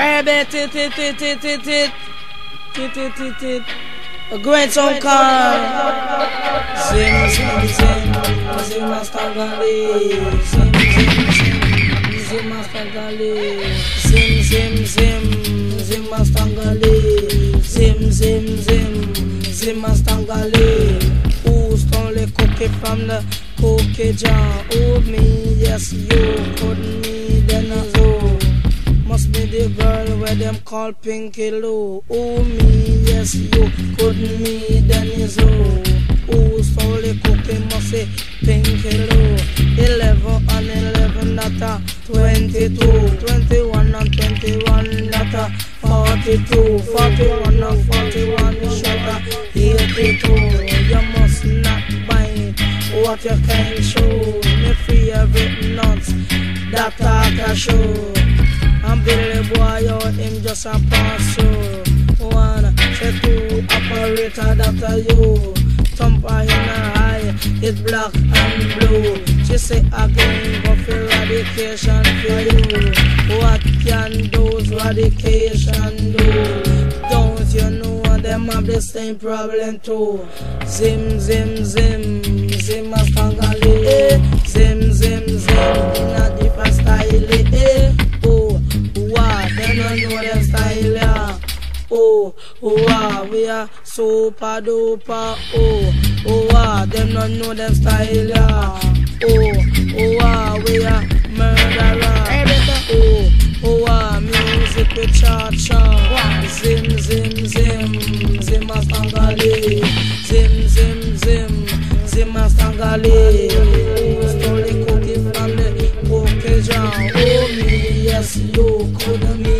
Rabbit, tit, tit, tit, tit, tit, tit, tit, tit, tit, tit. A great song called Zim, zim, zim, zim, Master Gali. Zim, zim, zim, zim, Master Gali. Zim, zim, zim, zim, Master Gali. Zim, zim, zim, zim, Master Gali. Who stole the cookie from the cookie jar? Oh, me, yes, you couldn't me, then I Must the girl where them call Pinky Lou. Oh me, yes you couldn't me, then is oh. Oh, stole the cookie must say Pinky Lou. Eleven and eleven, that a twenty-two. Twenty-one and twenty-one, that a forty-two. Forty-one and forty-one, shut a eighty-two. You must not bite what you can show. Me free every nuts that I can show. And Billy boy out him just a pass. One, say two, operator that a you. Thumper in her eye, it's black and blue. She say again, go for radication for you. What can those radication do? Don't you know them have the same problem too? Zim, zim, zim, zim a stangali. Don't know them style, yeah. Oh, oh, wow, we are super duper. Oh, oh, wow, them don't know them style, yeah. Oh, oh, wow, we are murderer. Oh, oh, wow, music with cha cha. Zim, zim, zim, zim a stangali. Zim, zim, zim, zim a stangali. Stole the cookie from the jar. Oh, me, yes, you could me,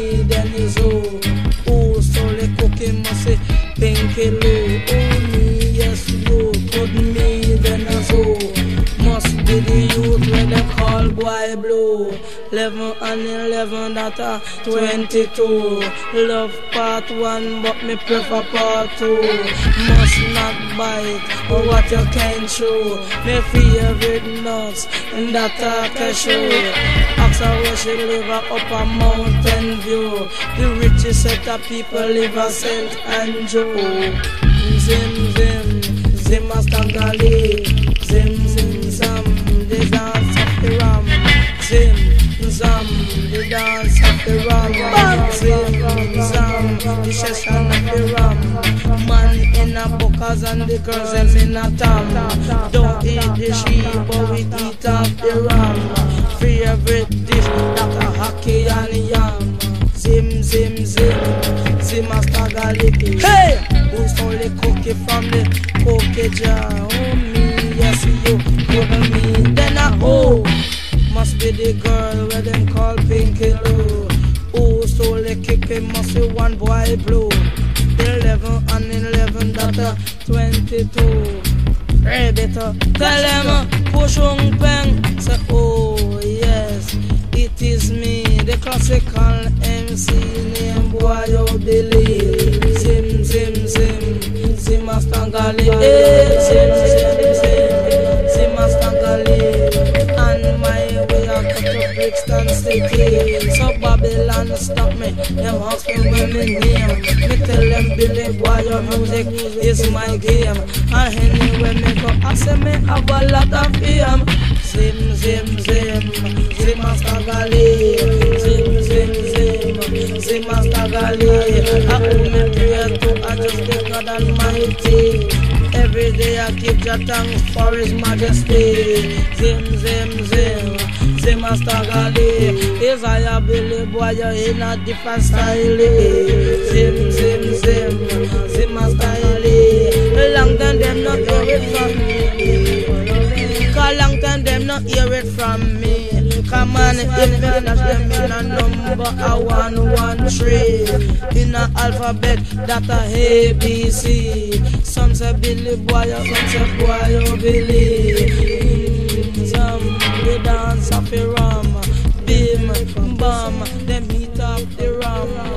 that a twenty-two. Love part one, but me prefer part two. Must not bite or what you can show. Me favorite nuts, and that I can show. Ask her where she live a up a mountain view. The richest set of people live a St. Andrew. Zim zim, zim a stangali. The ram. Zim zam, the session of the ram. Man in a buckers and the girls them in a tam. Don't eat the sheep, but we eat up the ram. Favorite dish, that a hockey and yam. Zim zim zim, zim a stagaliki. Hey, who stole the cookie from the cookie jar? Oh me, yes you, cover me. Then I oh, must be the girl where them call Pinky Lou. Oh, so they kick him, must be one boy blue. 11 and 11, that a 22. Hey, better tell him uh, push on bang. Say, oh, yes, it is me, the classical MC name, boy, you Zim zim zim, zim sim, Mastangale, hey, sim. Brixton City. So Babylon stop me, them ask me when me name. Me tell them Billy boy your music is my game. And anywhere me go, I say me have a lot of fame. Zim zim zim, zim a stagali. Zim zim zim, zim a stagali. I owe me prayer to I just the God Almighty. Every day I give Jah thanks for His Majesty. Zim zim zim, zim a stagali. Is I a Billy Boyo in a different style. Zim zim zim, zim a style. Long time them not hear it from me. Cause long time them not hear it from me. Come on, if me dash them in a number, a one one three in a alphabet that a A B C. Some say Billy boy, some say boy, oh Billy. Mm, off the rum. Bim, bam, them eat off the rum.